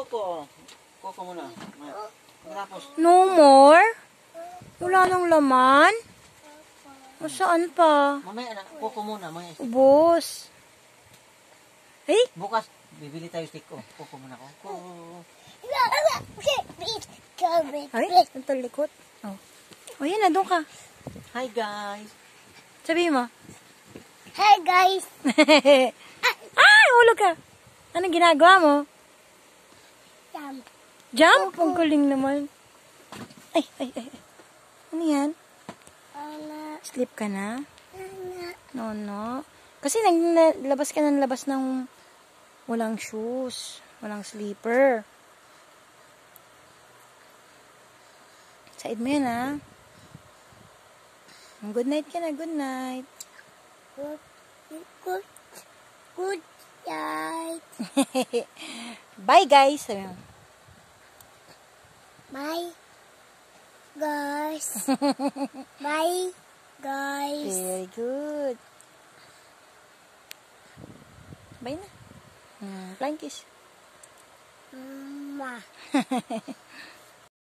Coco. Coco muna. Tapos, No more? Wala nang laman? O saan pa? mamaya na, Coco muna. Mamaya, Ubos. Ay, bukas, bibili tayo stick ko. Coco muna. Coco. ay, ang talikot. Oh. O yan na, doon ka. Hi guys. Sabihin mo. Hi guys. Ay, hulog ka. Anong ginagawa mo? Jump. Ang galing naman. Ay, ay, ay. Ano yan? Ana, Sleep ka na? ana. No, no. Kasi nag, labas ka ng labas ng walang shoes. Walang sleeper. Side mo yan, ha? Good night ka na, good night. Good, good, good night. Bye, guys. Sabi mo. Bye, guys. Bye, guys. Very good. Bye na. Hmm, flying kiss. Mwah.